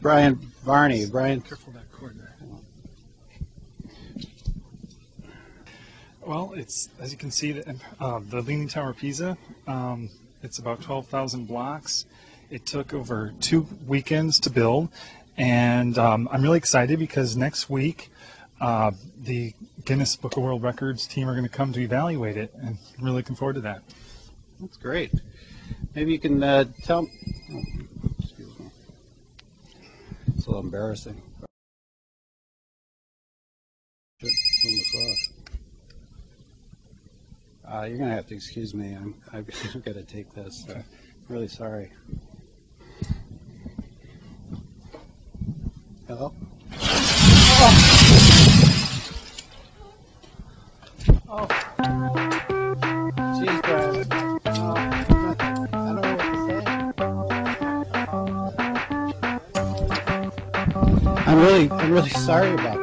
Brian Varney. Brian. Careful that cord there. Well, it's as you can see, the, uh, the Leaning Tower of Pisa. Um, it's about 12,000 blocks. It took over two weekends to build, and um, I'm really excited because next week uh, the Guinness Book of World Records team are going to come to evaluate it, and I'm really looking forward to that. That's great. Maybe you can uh, tell. Oh, excuse me. It's a little embarrassing. Uh, you're gonna have to excuse me. I'm I've got to take this. Uh, really sorry. Hello. Oh. Jeez, I'm really, I'm really sorry about